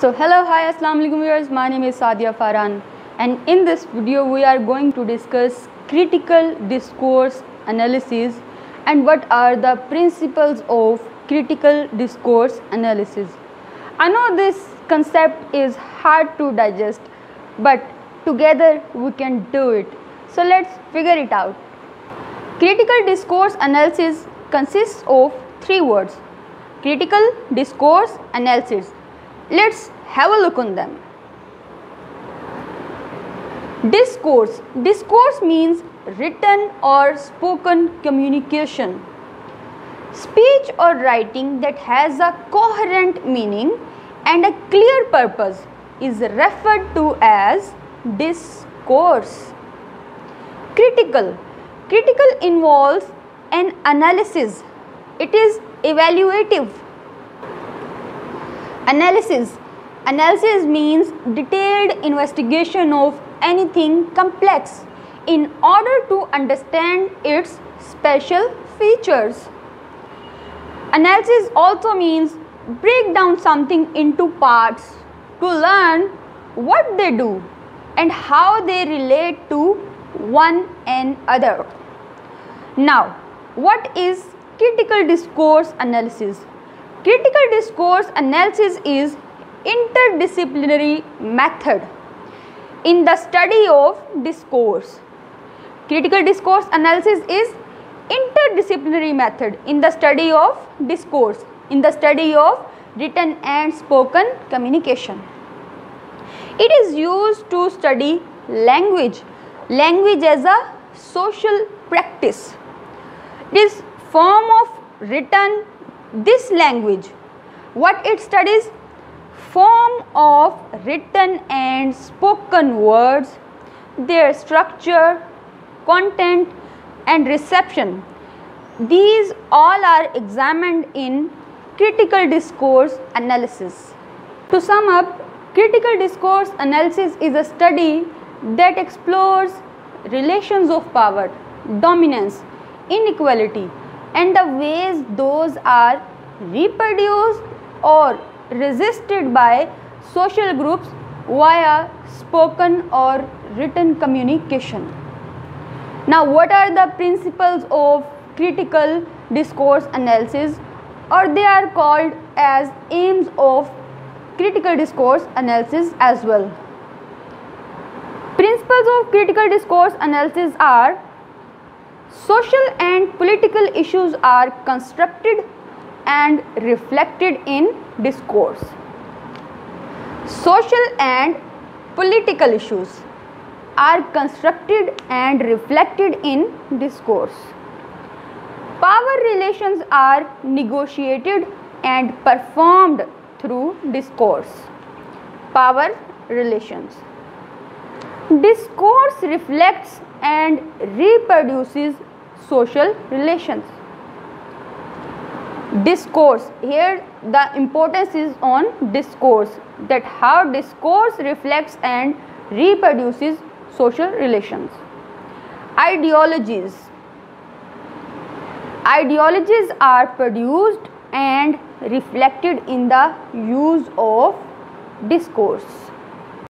So hello hi assalamu alaikum viewers my name is Sadia Farhan and in this video we are going to discuss critical discourse analysis and what are the principles of critical discourse analysis. I know this concept is hard to digest but together we can do it. So let's figure it out. Critical discourse analysis consists of three words critical discourse analysis Let's have a look on them. Discourse. Discourse means written or spoken communication. Speech or writing that has a coherent meaning and a clear purpose is referred to as discourse. Critical. Critical involves an analysis. It is evaluative Analysis Analysis means detailed investigation of anything complex in order to understand its special features. Analysis also means break down something into parts to learn what they do and how they relate to one another. Now, what is critical discourse analysis? Critical discourse analysis is interdisciplinary method in the study of discourse. Critical discourse analysis is interdisciplinary method in the study of discourse, in the study of written and spoken communication. It is used to study language, language as a social practice. This form of written this language. What it studies? Form of written and spoken words their structure content and reception. These all are examined in critical discourse analysis. To sum up critical discourse analysis is a study that explores relations of power dominance inequality and the ways those are reproduced or resisted by social groups via spoken or written communication. Now, what are the principles of critical discourse analysis or they are called as aims of critical discourse analysis as well. Principles of critical discourse analysis are Social and political issues are constructed and reflected in discourse. Social and political issues are constructed and reflected in discourse. Power relations are negotiated and performed through discourse. Power relations. Discourse reflects and reproduces social relations. Discourse here the importance is on discourse that how discourse reflects and reproduces social relations. Ideologies Ideologies are produced and reflected in the use of discourse.